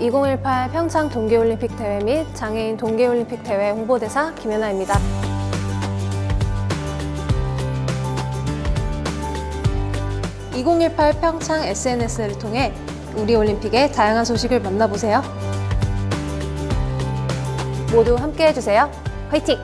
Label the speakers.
Speaker 1: 2018 평창 동계올림픽 대회 및 장애인 동계올림픽 대회 홍보대사 김연아입니다. (2018) 평창 SNS를 통해 우리 올림픽의 다양한 소식을 만나보세요. 모두 함께 해 주세요. 화이팅!